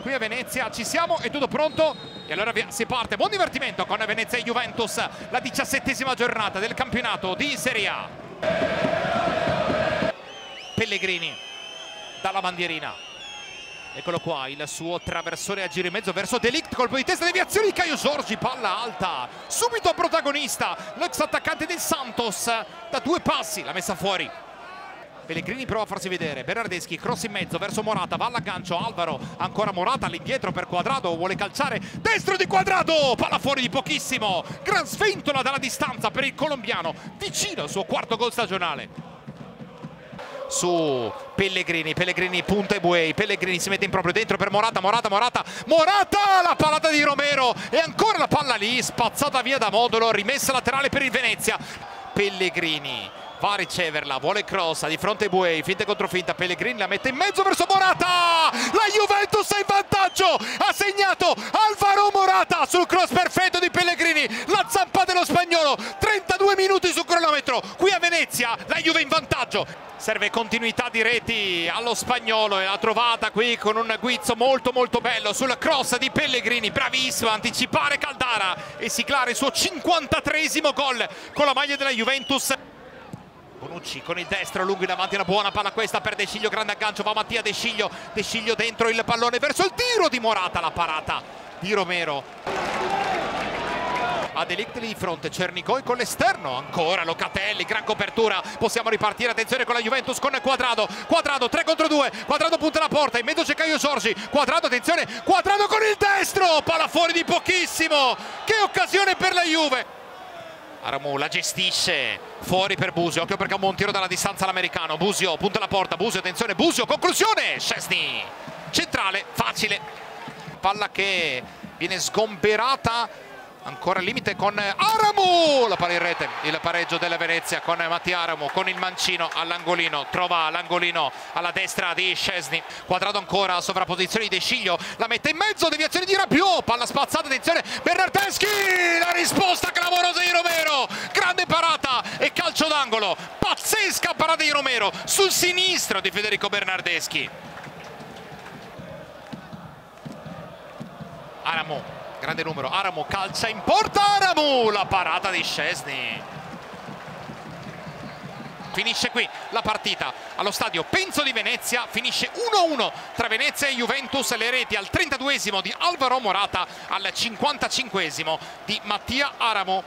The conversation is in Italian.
qui a Venezia ci siamo, è tutto pronto. E allora via, si parte, buon divertimento con Venezia e Juventus, la diciassettesima giornata del campionato di Serie A. Pellegrini dalla bandierina, eccolo qua, il suo traversone a giro in mezzo verso Delict, colpo di testa, deviazione di Caio Sorgi, palla alta, subito protagonista, l'ex attaccante del Santos, da due passi, l'ha messa fuori. Pellegrini prova a farsi vedere, Bernardeschi cross in mezzo verso Morata, va all'aggancio, Alvaro, ancora Morata all'indietro per Quadrado, vuole calciare, destro di Quadrado, palla fuori di pochissimo, gran sventola dalla distanza per il colombiano, vicino al suo quarto gol stagionale. Su Pellegrini, Pellegrini punta e Buei, Pellegrini si mette in proprio dentro per Morata, Morata, Morata, Morata, la pallata di Romero. E ancora la palla lì, spazzata via da Modulo, rimessa laterale per il Venezia, Pellegrini va a riceverla, vuole cross di fronte Buei, finta contro finta, Pellegrini la mette in mezzo verso Morata, la Juventus è in vantaggio, ha segnato Alvaro Morata sul cross perfetto di Pellegrini, la zampa dello spagnolo, 32 minuti sul cronometro, qui a Venezia la Juve in vantaggio, serve continuità di reti allo spagnolo e l'ha trovata qui con un guizzo molto molto bello sul cross di Pellegrini, bravissimo a anticipare Caldara e siglare il suo 53esimo gol con la maglia della Juventus. Bonucci con il destro lungo in avanti una buona palla questa per De Sciglio grande aggancio va Mattia De Sciglio De Sciglio dentro il pallone verso il tiro di Morata la parata di Romero. A Delict di fronte Cernicoi con l'esterno ancora Locatelli gran copertura possiamo ripartire attenzione con la Juventus con Quadrado Quadrado 3 contro 2 Quadrado punta la porta in mezzo c'è Caio Sorgi Quadrado attenzione Quadrado con il destro palla fuori di pochissimo che occasione per la Juve Aramu la gestisce fuori per Busio occhio perché ha un buon tiro dalla distanza l'americano Busio punta la porta Busio attenzione Busio conclusione Scesni centrale facile. Palla che viene sgomberata ancora al limite con Aramu. La palla in rete il pareggio della Venezia con Mattia Aramu con il mancino all'angolino trova l'angolino alla destra di Scesni quadrato ancora sovrapposizione di De Sciglio la mette in mezzo deviazione di Rapiot palla spazzata attenzione Bernardeschi la risposta clamorosa di Romero grande parata d'angolo pazzesca parata di Romero sul sinistro di Federico Bernardeschi. Aramu grande numero, Aramu calcia in porta, Aramu, la parata di Scesni. Finisce qui la partita. Allo stadio Penzo di Venezia, finisce 1-1 tra Venezia e Juventus, le reti al 32esimo di Alvaro Morata, al 55esimo di Mattia Aramu.